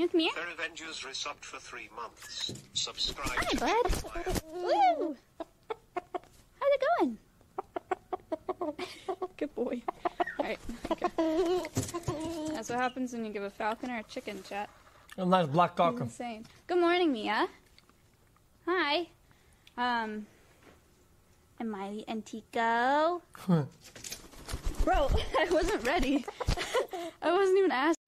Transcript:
You come here? Their Avengers resubbed for three months. Subscribe. Hi, bud. Woo! How's it going? Good boy. Alright, okay. That's what happens when you give a falcon or a chicken chat. A nice black cock. Insane. Good morning, Mia. Hi. Um, am I the Antico? Bro, I wasn't ready. I wasn't even asked.